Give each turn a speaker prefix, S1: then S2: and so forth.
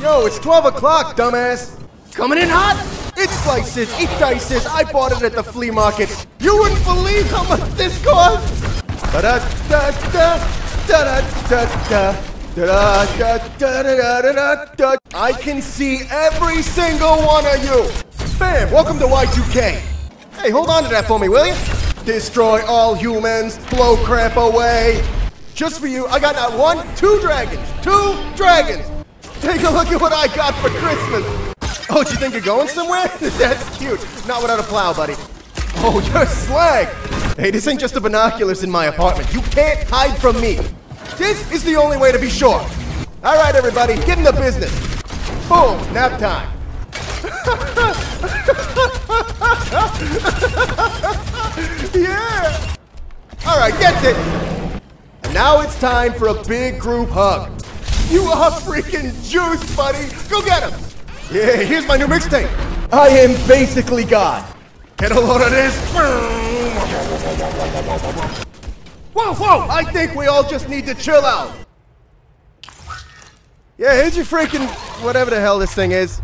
S1: Yo, it's 12 o'clock, dumbass.
S2: Coming in hot?
S1: It's slices, eat dices. I bought it at the flea market. You wouldn't believe how much this cost. Da da da da da da da. Da da da da da da da da. I can see every single one of you. Bam! Welcome to Y2K. Hey, hold on to that for me, will you? Destroy all humans, blow crap away. Just for you, I got not one, two dragons. Two dragons. Take a look at what I got for Christmas. Oh, do you think you're going somewhere? That's cute. Not without a plow, buddy. Oh, you're slag. Hey, this ain't just the binoculars in my apartment. You can't hide from me. This is the only way to be sure. All right, everybody, get in the business. Boom, nap time. yeah. All right, that's it. And now it's time for a big group hug. You are freaking juiced, buddy. Go get him. Yeah, here's my new mixtape. I am basically God. Get a load of this. Whoa, whoa! I think we all just need to chill out. Yeah, here's your freaking whatever the hell this thing is.